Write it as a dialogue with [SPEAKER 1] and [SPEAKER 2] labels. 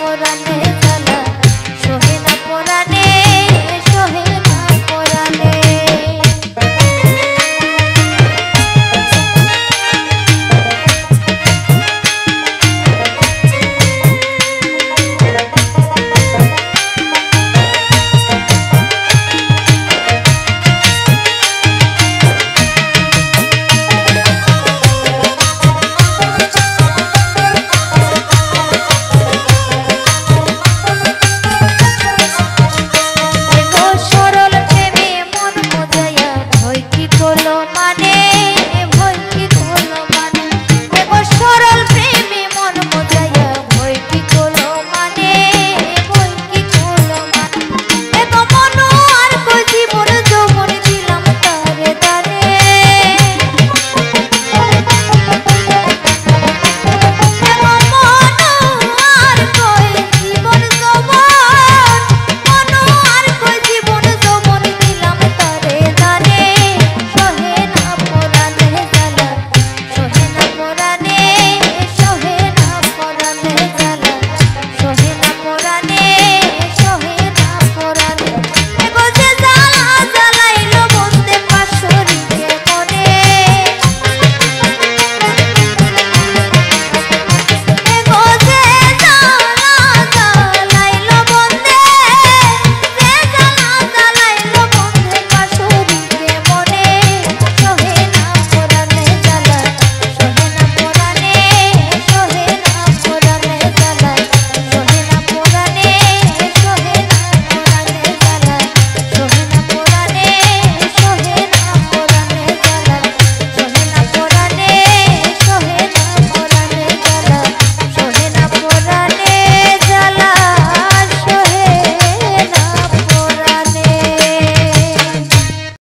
[SPEAKER 1] Orang